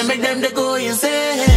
I make them to go insane.